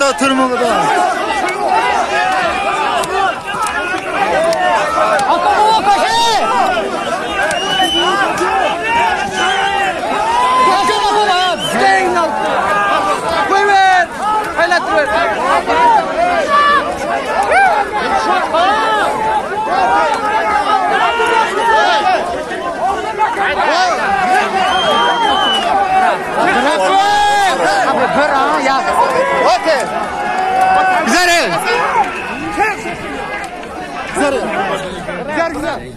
da tırmığı da. Akıllı kaşı! Bakın baba, staying now. Koy Güzel. Güzel güzel.